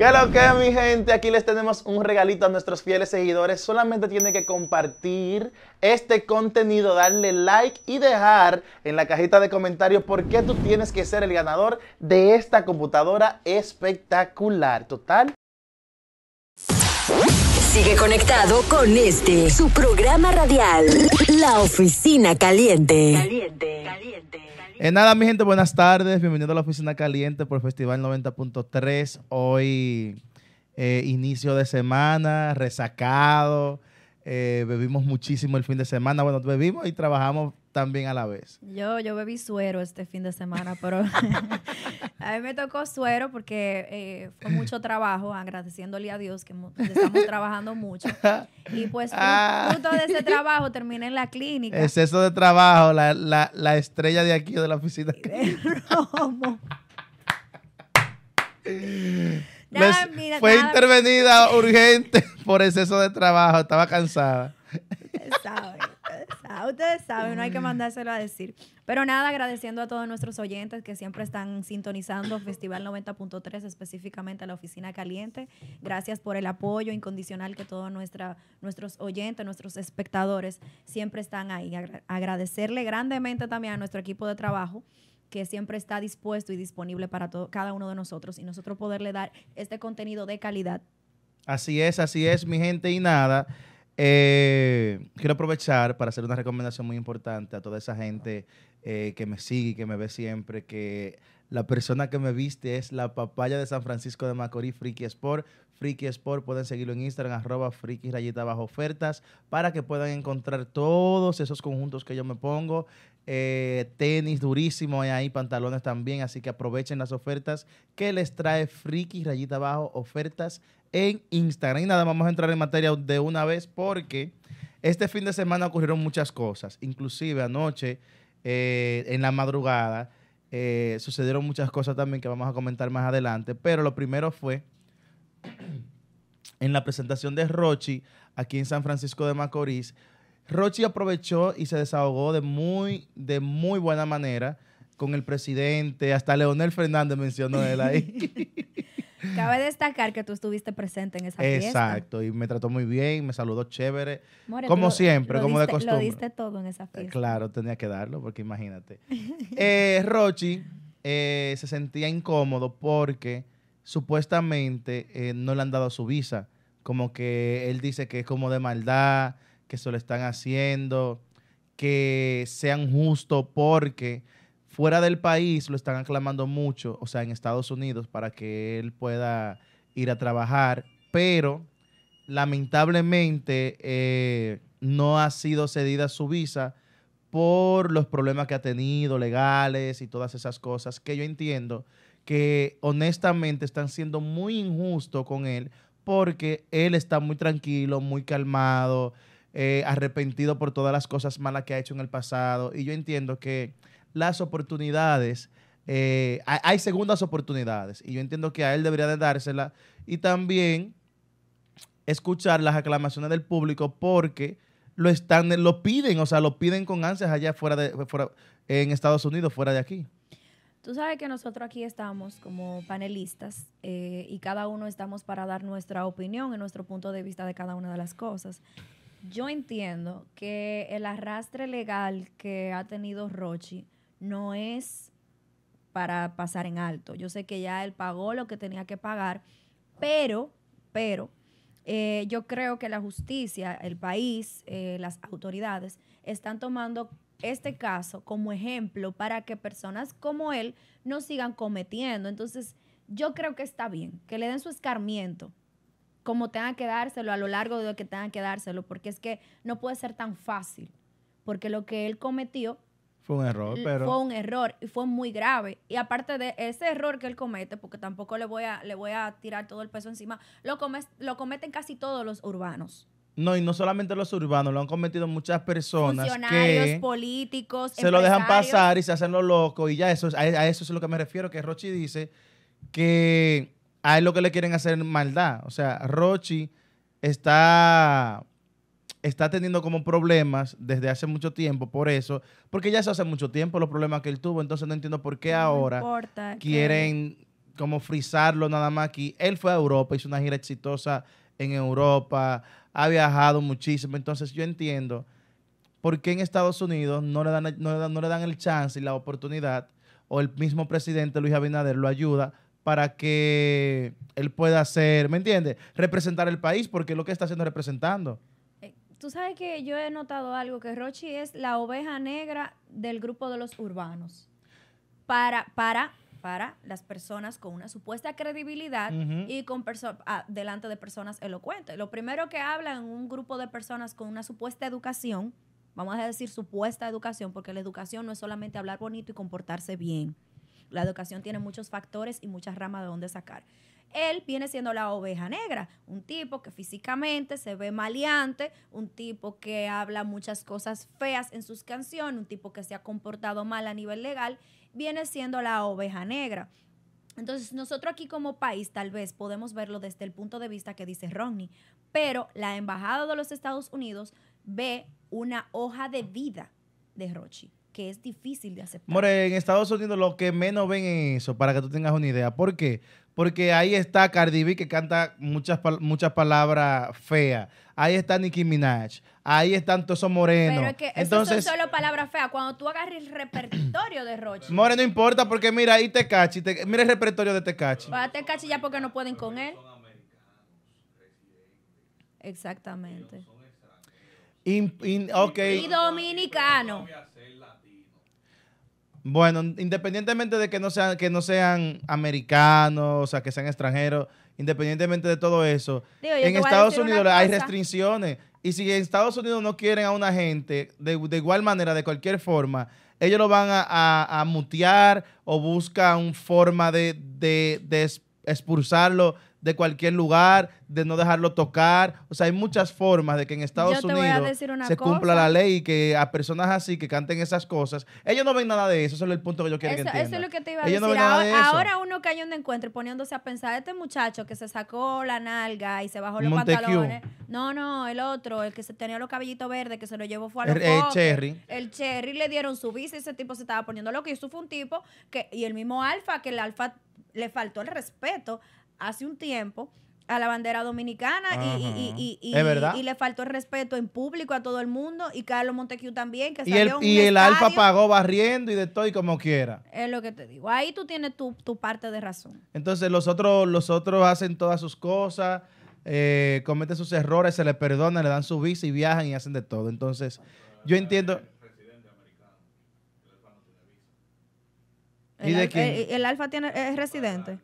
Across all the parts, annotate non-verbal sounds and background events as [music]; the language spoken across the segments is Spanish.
¿Qué lo que, mi gente? Aquí les tenemos un regalito a nuestros fieles seguidores. Solamente tiene que compartir este contenido, darle like y dejar en la cajita de comentarios por qué tú tienes que ser el ganador de esta computadora espectacular. Total. Sigue conectado con este, su programa radial, La Oficina Caliente. Caliente, caliente. Eh, nada, mi gente, buenas tardes. Bienvenido a la Oficina Caliente por Festival 90.3. Hoy, eh, inicio de semana, resacado. Eh, bebimos muchísimo el fin de semana. Bueno, bebimos y trabajamos también a la vez. Yo, yo bebí suero este fin de semana, pero [laughs] [laughs] a mí me tocó suero porque eh, fue [clears throat] mucho trabajo, agradeciéndole a Dios que estamos trabajando mucho. [laughs] Y pues ah. fruto de ese [laughs] trabajo terminé en la clínica. Exceso de trabajo, la, la, la estrella de aquí de la oficina. [laughs] fue intervenida urgente por exceso de trabajo, estaba cansada. Ustedes saben, no hay que mandárselo a decir. Pero nada, agradeciendo a todos nuestros oyentes que siempre están sintonizando Festival 90.3, específicamente a la Oficina Caliente. Gracias por el apoyo incondicional que todos nuestra, nuestros oyentes, nuestros espectadores siempre están ahí. Agradecerle grandemente también a nuestro equipo de trabajo que siempre está dispuesto y disponible para todo, cada uno de nosotros y nosotros poderle dar este contenido de calidad. Así es, así es, mi gente, y nada. Eh, quiero aprovechar para hacer una recomendación muy importante a toda esa gente eh, que me sigue y que me ve siempre, que la persona que me viste es la papaya de San Francisco de Macorís, Friki Sport. Friki Sport, pueden seguirlo en Instagram, arroba friki rayita bajo ofertas, para que puedan encontrar todos esos conjuntos que yo me pongo. Eh, tenis durísimo hay ahí, pantalones también, así que aprovechen las ofertas que les trae Friki rayita bajo ofertas en Instagram. Y nada, vamos a entrar en materia de una vez porque este fin de semana ocurrieron muchas cosas, inclusive anoche, eh, en la madrugada, eh, sucedieron muchas cosas también que vamos a comentar más adelante, pero lo primero fue [clears throat] en la presentación de Rochi aquí en San Francisco de Macorís. Rochi aprovechó y se desahogó de muy, de muy buena manera con el presidente, hasta Leonel Fernández mencionó él ahí. [laughs] Cabe destacar que tú estuviste presente en esa fiesta. Exacto, y me trató muy bien, me saludó chévere. como siempre, como de costumbre. Lo diste todo en esa fiesta. Claro, tenía que darlo, porque imagínate. [laughs] eh, Rochi eh, se sentía incómodo porque supuestamente eh, no le han dado su visa. Como que él dice que es como de maldad, que se lo están haciendo, que sean justos porque fuera del país lo están aclamando mucho, o sea, en Estados Unidos, para que él pueda ir a trabajar, pero lamentablemente eh, no ha sido cedida su visa por los problemas que ha tenido legales y todas esas cosas que yo entiendo que honestamente están siendo muy injustos con él porque él está muy tranquilo, muy calmado, eh, arrepentido por todas las cosas malas que ha hecho en el pasado y yo entiendo que las oportunidades, eh, hay, segundas oportunidades y yo entiendo que a él debería de dársela y también escuchar las aclamaciones del público porque lo están, lo piden, o sea, lo piden con ansias allá fuera de, en Estados Unidos, fuera de aquí. Tú sabes que nosotros aquí estamos como panelistas eh, y cada uno estamos para dar nuestra opinión y nuestro punto de vista de cada una de las cosas. Yo entiendo que el arrastre legal que ha tenido Rochi no es para pasar en alto. Yo sé que ya él pagó lo que tenía que pagar, pero, pero, eh, yo creo que la justicia, el país, eh, las autoridades están tomando este caso como ejemplo para que personas como él no sigan cometiendo. Entonces, yo creo que está bien que le den su escarmiento, como tengan que dárselo a lo largo de lo que tengan que dárselo, porque es que no puede ser tan fácil, porque lo que él cometió fue un error, pero... Fue un error y fue muy grave. Y aparte de ese error que él comete, porque tampoco le voy a, le voy a tirar todo el peso encima, lo, lo cometen casi todos los urbanos. No, y no solamente los urbanos, lo han cometido muchas personas. Funcionarios, políticos, Se lo dejan pasar y se hacen los locos. Y ya eso, a, a eso es lo que me refiero, que Rochi dice que a él lo que le quieren hacer maldad. O sea, Rochi está está teniendo como problemas desde hace mucho tiempo por eso, porque ya se hace mucho tiempo los problemas que él tuvo, entonces no entiendo por qué ahora quieren como frizarlo nada más aquí. Él fue a Europa, hizo una gira exitosa en Europa, ha viajado muchísimo. Entonces yo entiendo por qué en Estados Unidos no le dan, no le dan, no le dan el chance y la oportunidad, o el mismo presidente Luis Abinader lo ayuda para que él pueda hacer, ¿me entiendes? Representar el país, porque es lo que está haciendo es representando. Eh, Tú sabes que yo he notado algo, que Rochi es la oveja negra del grupo de los urbanos. Para, para, para las personas con una supuesta credibilidad y con ah, delante de personas elocuentes. Lo primero que habla en un grupo de personas con una supuesta educación, vamos a decir supuesta educación, porque la educación no es solamente hablar bonito y comportarse bien. La educación tiene muchos factores y muchas ramas de donde sacar. Él viene siendo la oveja negra, un tipo que físicamente se ve maleante, un tipo que habla muchas cosas feas en sus canciones, un tipo que se ha comportado mal a nivel legal, viene siendo la oveja negra. Entonces, nosotros aquí como país tal vez podemos verlo desde el punto de vista que dice Romney, pero la Embajada de los Estados Unidos ve una hoja de vida de Rochi, que es difícil de aceptar. More, en Estados Unidos lo que menos ven es eso, para que tú tengas una idea. ¿Por qué? Porque ahí está Cardi B que canta muchas, muchas palabras feas. Ahí está Nicki Minaj. Ahí están todos esos morenos. Pero es que Entonces, son solo palabras feas. Cuando tú agarras el repertorio de Rochi, More, no importa porque mira ahí Tecachi. Te, mira el repertorio de Tecachi. para te cachillar porque no pueden con él. Exactamente. In- in- ok. Y dominicano. Bueno, independientemente de que no sean, que no sean americanos, o sea, que sean extranjeros, independientemente de todo eso, Digo, en Estados Unidos hay cosa. restricciones. Y si en Estados Unidos no quieren a una gente, de, de igual manera, de cualquier forma, ellos lo van a, a- a mutear o buscan forma de, de, de expulsarlo de cualquier lugar, de no dejarlo tocar. O sea, hay muchas formas de que en Estados Unidos se cumpla la ley y que a personas así que canten esas cosas, ellos no ven nada de eso. Eso es el punto que yo quiero Eso, que eso entiendan. es lo que te iba a Ellos decir. ahora, de eso. ahora uno cayó en encuentro y poniéndose a pensar, este muchacho que se sacó la nalga y se bajó los Montecu. pantalones. No, no, el otro, el que se tenía los cabellitos verdes, que se lo llevó fue a los El- el. Cherry. El Cherry le dieron su visa y ese tipo se estaba poniendo loco. Y eso fue un tipo que, y el mismo Alfa, que el Alfa le faltó el respeto hace un tiempo a la bandera dominicana y- y, y, y, y- Es verdad. y le faltó el respeto en público a todo el mundo y Carlos Montecu también que Y salió el, en un y el alfa pagó barriendo y de todo y como quiera. Es lo que te digo. Ahí tú tienes tu, tu parte de razón. Entonces los otros, los otros hacen todas sus cosas, eh, cometen sus errores, se les perdona, le dan su visa y viajan y hacen de todo. Entonces, yo entiendo. ¿Y El, de quién? el- el Alfa tiene, es residente.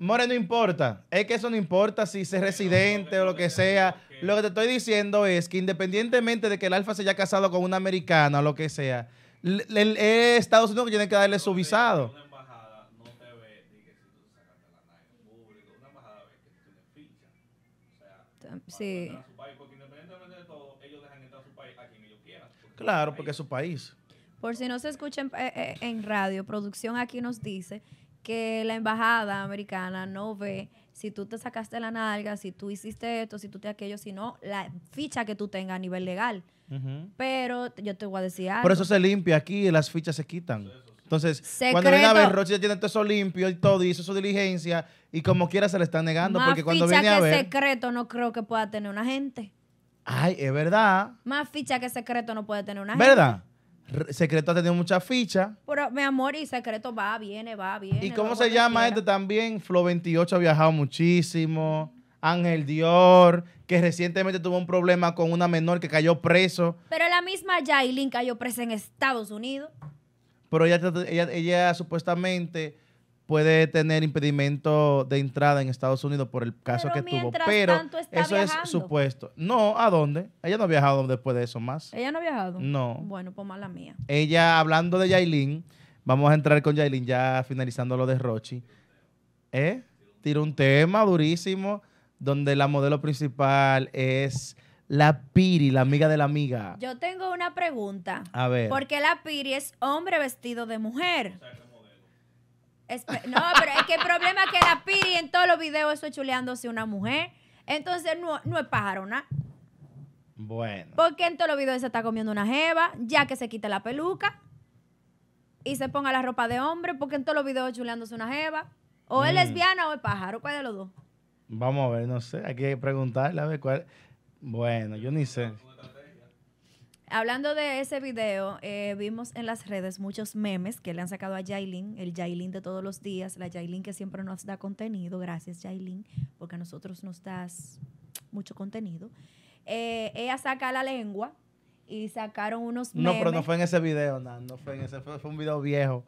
More, no importa. Es que eso no importa si es residente o lo que sea. Lo que te estoy diciendo es que independientemente de que el alfa se haya casado con una americana o lo que sea, Estados Unidos tiene que darle su visado. Sí. Claro, porque es su país. Por si no se escucha en, eh, eh, en radio, producción aquí nos dice que la embajada americana no ve si tú te sacaste la nalga, si tú hiciste esto, si tú te aquello, sino la ficha que tú tengas a nivel legal. Pero yo te voy a decir algo. Por eso se limpia aquí y las fichas se quitan. Entonces, Secreto. cuando viene a ver, Rochi ya tiene todo eso limpio y todo, y hizo su diligencia, y como quiera se le están negando, Más porque cuando ficha viene a que ver. secreto no creo que pueda tener una gente. Ay, es verdad. Más ficha que secreto no puede tener una gente. ¿Verdad? Secreto ha tenido muchas fichas. Pero, mi amor, y secreto va, viene, va, viene. ¿Y cómo se llama este también? Flow 28 ha viajado muchísimo. Ángel Dior, que recientemente tuvo un problema con una menor que cayó preso. Pero la misma Yailin cayó presa en Estados Unidos. Pero ella, ella, ella supuestamente puede tener impedimento de entrada en Estados Unidos por el caso Pero que tuvo. Pero tanto está eso viajando. es supuesto. No, ¿a dónde? Ella no ha viajado después de eso más. ¿Ella no ha viajado? No. Bueno, pues mala mía. Ella, hablando de Yailin, vamos a entrar con Yailin ya finalizando lo de Rochi. ¿Eh? Tira un tema durísimo donde la modelo principal es la Piri, la amiga de la amiga. Yo tengo una pregunta. A ver. ¿Por qué la Piri es hombre vestido de mujer? Espe- no, pero es que el problema es que la Piri en todos los videos eso es chuleándose una mujer. Entonces no, no es pájaro, ¿no? Bueno. Porque en todos los videos se está comiendo una jeva, ya que se quita la peluca. y se ponga la ropa de hombre, porque en todos los videos chuleándose una jeva. O es Mm. lesbiana o es pájaro, ¿cuál de los dos? Vamos a ver, no sé. Hay que preguntarle a ver cuál. Bueno, yo ni sé. Hablando de ese video, eh, vimos en las redes muchos memes que le han sacado a Jailin, el Jailin de todos los días, la Jailin que siempre nos da contenido. Gracias, Jailin, porque a nosotros nos das mucho contenido. Eh, ella saca la lengua y sacaron unos No, memes. pero no fue en ese video, no, no fue en ese, fue, fue un video viejo.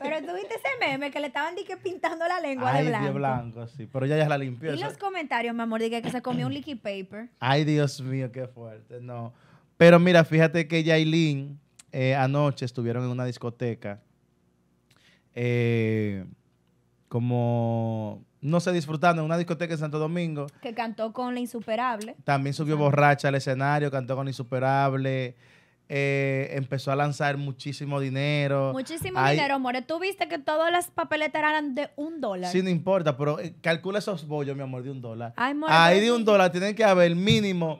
Pero tuviste ese meme que le estaban pintando la lengua Ay, de blanco. de blanco, sí. Pero ella ya la limpió. Y eso- los comentarios, mi amor, dije que se comió un liquid paper. Ay, Dios mío, qué fuerte. No. Pero mira, fíjate que Yailin eh, anoche estuvieron en una discoteca. eh, como, no sé, disfrutando en una discoteca en Santo Domingo. Que cantó con la insuperable. También subió borracha al escenario, cantó con Insuperable. eh, empezó a lanzar muchísimo dinero. Muchísimo dinero, more. Tú viste que todas las papeletas eran de un dólar. Sí, no importa, pero eh, calcula esos bollos, mi amor, de un dólar. Ay, more, Ahí de un dólar tienen que haber mínimo.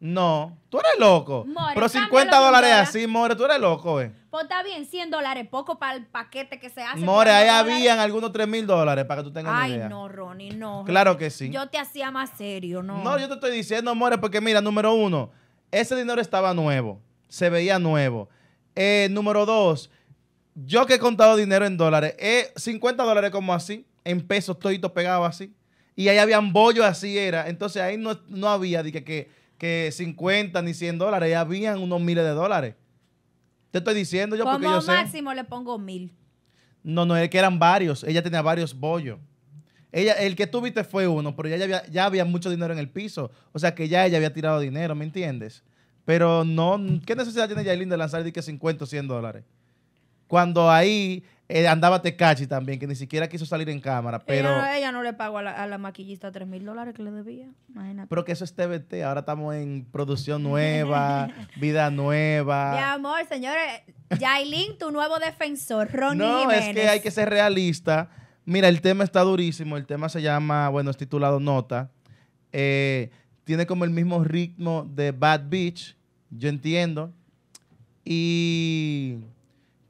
No, tú eres loco. More, pero cámbialo 50 de un dólares dólar. así, more, tú eres loco, eh. Pues está bien, 100 dólares, poco para el paquete que se hace. More, ahí habían algunos 3 mil dólares para que tú tengas una Ay, idea. no, Ronnie, no. Claro que sí. Yo te hacía más serio, ¿no? No, yo te estoy diciendo, more, porque mira, número uno, ese dinero estaba nuevo. Se veía nuevo. Eh, número dos, yo que he contado dinero en dólares, eh, 50 dólares como así, en pesos todito pegado así. Y ahí habían bollos así era. Entonces ahí no, no había que, que, que 50 ni 100 dólares, ahí habían unos miles de dólares. Te estoy diciendo yo porque Como yo sé. máximo le pongo mil. No, no, es que eran varios. Ella tenía varios bollos. Ella, el que tú viste fue uno, pero ya había, ya había mucho dinero en el piso. O sea que ya ella había tirado dinero, ¿me entiendes? Pero no, ¿qué necesidad tiene Yailin de lanzar de que 50 o 100 dólares? Cuando ahí eh, andaba Tecachi también, que ni siquiera quiso salir en cámara, pero, ella, ella no le pagó a la, a la maquillista 3 mil dólares que le debía. Imagínate. pero que eso es TBT. Ahora estamos en producción [laughs] nueva, vida Mi nueva. amor, señores, Yailin, tu nuevo defensor, Ronnie No, Jiménez. es que hay que ser realista. Mira, el tema está durísimo. El tema se llama, bueno, es titulado Nota. Eh, tiene como el mismo ritmo de Bad Beach, yo entiendo. Y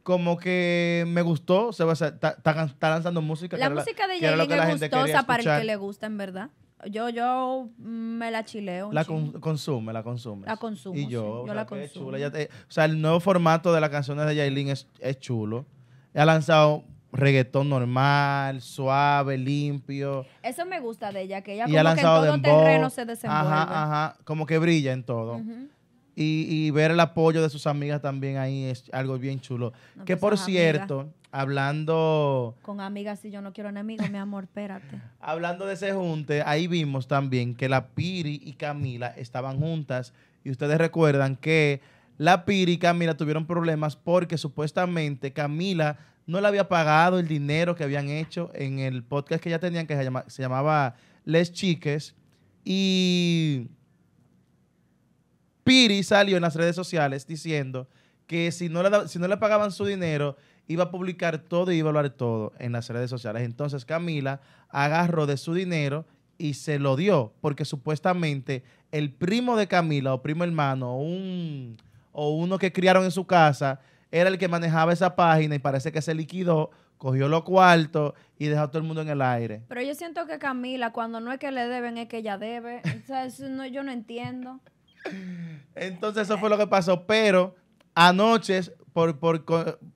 como que me gustó. Se va a está, está- lanzando música. La música de Yailin es gustosa para el que le gusta, en verdad. Yo, yo me la chileo. La con- consume, la consume. La consumo, Y sí, yo, yo la consumo. chula. Ella te- o sea, el nuevo formato de las canciones de Yailin es, es chulo. Ha lanzado reggaetón normal, suave, limpio. Eso me gusta de ella, que ella y ha como que en lanzado todo dembow. terreno se desenvuelve. Ajá, ajá. Como que brilla en todo. Ujú. Y, y ver el apoyo de sus amigas también ahí es algo bien chulo. No, que pues, por cierto, hablando, Con amigas, si yo no quiero enemigos, mi amor, espérate. [laughs] hablando de ese junte, ahí vimos también que la Piri y Camila estaban juntas. Y ustedes recuerdan que la Piri y Camila tuvieron problemas porque supuestamente Camila no le había pagado el dinero que habían hecho en el podcast que ya tenían, que se, llama- se llamaba Les Chiques. Y Piri salió en las redes sociales diciendo que si no le, si no le pagaban su dinero, iba a publicar todo y iba a hablar todo en las redes sociales. Entonces Camila agarró de su dinero y se lo dio, porque supuestamente el primo de Camila, o primo hermano, o, un, o uno que criaron en su casa, era el que manejaba esa página y parece que se liquidó, cogió los cuartos y dejó a todo el mundo en el aire. Pero yo siento que Camila, cuando no es que le deben, es que ella debe. O sea, eso no, yo no entiendo. Entonces eso fue lo que pasó, pero anoche, por, por,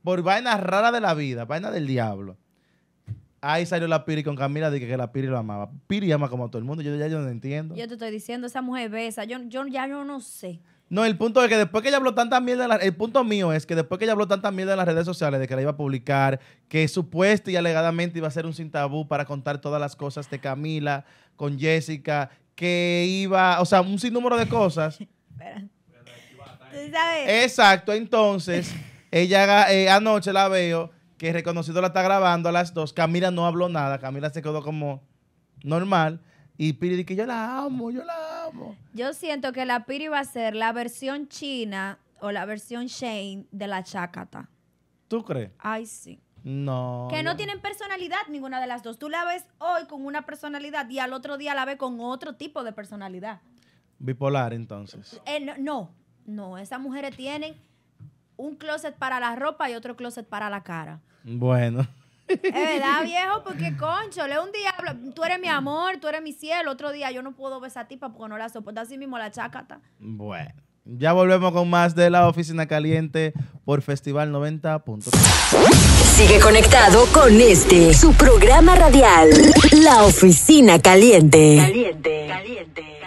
por vainas raras de la vida, vainas del diablo, ahí salió la Piri con Camila de que, que la Piri lo amaba. Piri ama como a todo el mundo, yo ya yo no entiendo. Yo te estoy diciendo, esa mujer besa. Yo, yo ya yo no sé. No, el punto es que después que ella habló tanta mierda, en la- el punto mío es que después que ella habló tanta mierda en las redes sociales de que la iba a publicar, que supuesta y alegadamente iba a ser un sin tabú para contar todas las cosas de Camila con Jessica, que iba, o sea, un sinnúmero de cosas. Exacto, entonces, [laughs] ella eh, anoche la veo que reconocido la está grabando a las dos. Camila no habló nada, Camila se quedó como normal. Y Piri dice que yo la amo, yo la amo. Yo siento que la Piri va a ser la versión china o la versión Shane de la Chacata. ¿Tú crees? Ay, sí. No. Que no tienen personalidad ninguna de las dos. Tú la ves hoy con una personalidad y al otro día la ves con otro tipo de personalidad. Bipolar, entonces. Eh, no, no, no, esas mujeres tienen un closet para la ropa y otro closet para la cara. Bueno. Es verdad, [laughs] viejo, porque concho, le un día habla- tú eres mi amor, tú eres mi cielo, otro día yo no puedo ver esa tipa porque no la soporto, así mismo la chácata. Bueno. Ya volvemos con más de la oficina caliente por Festival 90.3. Sigue conectado con este, su programa radial, La Oficina Caliente. Caliente. Caliente.